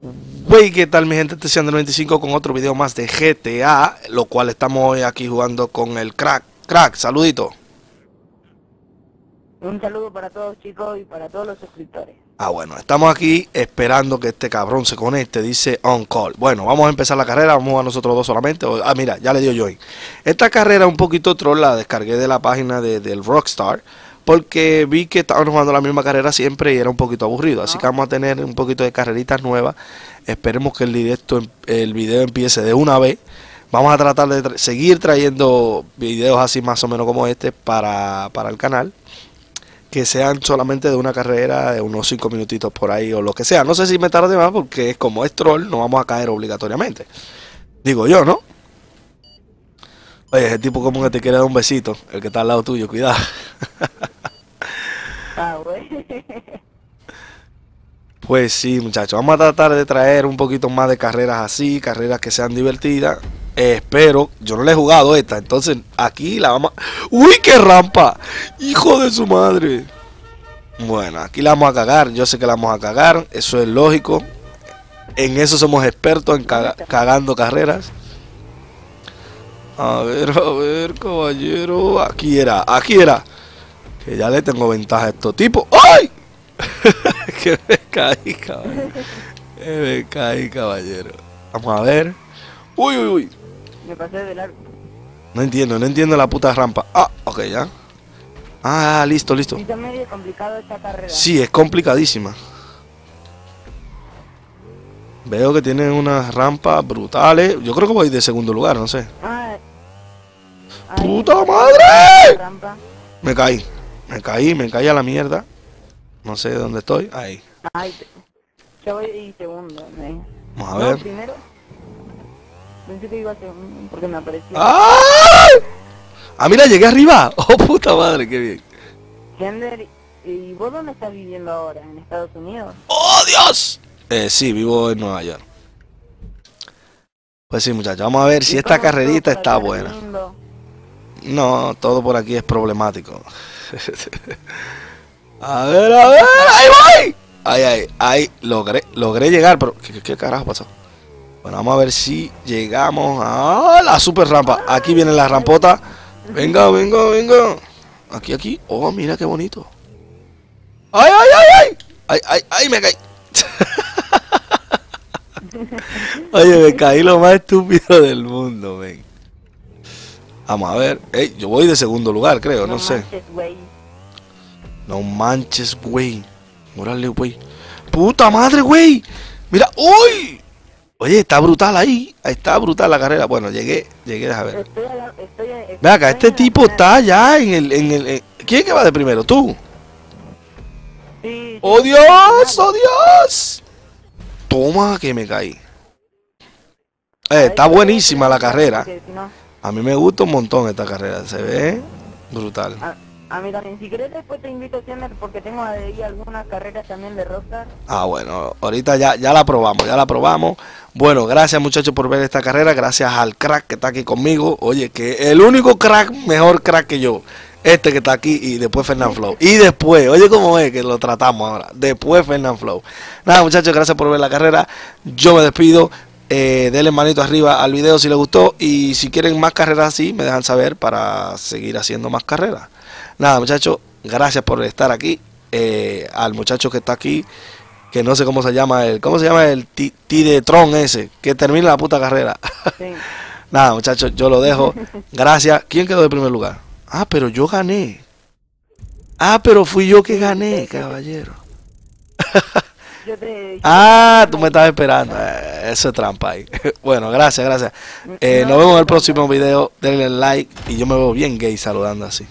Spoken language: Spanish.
Wey, ¿qué tal mi gente? Este es 95 con otro video más de GTA, lo cual estamos hoy aquí jugando con el crack. Crack, saludito. Un saludo para todos chicos y para todos los suscriptores. Ah, bueno, estamos aquí esperando que este cabrón se conecte, dice on call. Bueno, vamos a empezar la carrera, vamos a nosotros dos solamente. Ah, mira, ya le dio join. Esta carrera un poquito troll, la descargué de la página de, del Rockstar porque vi que estaban jugando la misma carrera siempre y era un poquito aburrido. Así que vamos a tener un poquito de carreritas nuevas. Esperemos que el directo, el video empiece de una vez. Vamos a tratar de seguir trayendo videos así más o menos como este para, para el canal. Que sean solamente de una carrera de unos 5 minutitos por ahí o lo que sea. No sé si me tarde más porque como es troll no vamos a caer obligatoriamente. Digo yo, ¿no? Oye, ese tipo como que te quiere dar un besito, el que está al lado tuyo, cuidado. Ah. Pues sí, muchachos, vamos a tratar de traer un poquito más de carreras así, carreras que sean divertidas. Eh, espero, yo no le he jugado esta, entonces aquí la vamos a... ¡Uy, qué rampa! ¡Hijo de su madre! Bueno, aquí la vamos a cagar, yo sé que la vamos a cagar, eso es lógico. En eso somos expertos, en cagando carreras. A ver, a ver, caballero. Aquí era, aquí era. Que ya le tengo ventaja a estos tipos. ¡Ay! que me caí, caballero. Que me caí, caballero. Vamos a ver. Uy, uy, uy. Me pasé de largo. No entiendo, no entiendo la puta rampa. Ah, ok, ya. Ah, listo, listo. Sí, medio complicado esta carrera. Sí, es complicadísima. Veo que tienen unas rampas brutales. Yo creo que voy de segundo lugar, no sé. Ah, ¡Puta madre! Me caí. Me caí, me caí a la mierda. No sé dónde estoy. Ahí. Ay, yo voy segundo. Vamos a ver. No, primero. Pensé que iba a segundo porque me apareció. ¡Ay! Ah, mira, llegué arriba. Oh, puta madre, qué bien. Gender, ¿y vos dónde estás viviendo ahora? ¿En Estados Unidos? ¡Oh, Dios! Eh, sí, vivo en Nueva York. Pues sí, muchachos, vamos a ver si esta carrerita está buena. No, todo por aquí es problemático. a ver, a ver, ahí voy. Ahí, ahí, ahí, logré, logré llegar, pero ¿qué, carajo pasó? Bueno, vamos a ver si llegamos a la super rampa. Aquí viene la rampota. Venga, venga, venga. Aquí, aquí. Oh, mira qué bonito. ¡Ay, ay, ay, ay! ¡Ay, ay, ay! Me caí. Oye, me caí lo más estúpido del mundo, ven. Vamos a ver. Yo voy de segundo lugar, creo, no, sé. No manches, güey. Órale, güey. Puta madre, güey. Mira, uy. Oye, está brutal ahí. Está brutal la carrera. Bueno, llegué, llegué, a ver. Ve acá, este tipo está allá en el, en el. ¿Quién que va de primero? ¿Tú? Sí, ¡Oh Dios! ¡Oh Dios! Toma que me caí. Eh, está buenísima la carrera. A mí me gusta un montón esta carrera, se ve brutal. A, mí también, si querés después te invito a porque tengo ahí algunas carreras también de Rockstar. Ah, bueno, ahorita ya, ya la probamos, ya la probamos. Bueno, gracias muchachos por ver esta carrera, gracias al crack que está aquí conmigo. Oye, que el único crack, mejor crack que yo, este que está aquí y después Fernand Flow. Y después, oye cómo es que lo tratamos ahora, después Fernand Flow. Nada muchachos, gracias por ver la carrera, yo me despido. Eh, denle manito arriba al video si les gustó y si quieren más carreras así me dejan saber para seguir haciendo más carreras. Nada muchachos, gracias por estar aquí. Eh, al muchacho que está aquí, que no sé cómo se llama el, ¿cómo se llama el Tidetron ese? Que termina la puta carrera. Nada muchachos, yo lo dejo. Gracias. ¿Quién quedó de primer lugar? Ah, pero yo gané. Ah, pero fui yo que gané, caballero. ah, tú me estás esperando. Eso es trampa ahí. bueno, gracias, gracias. Eh, nos vemos en el próximo video. Denle like. Y yo me veo bien gay saludando así.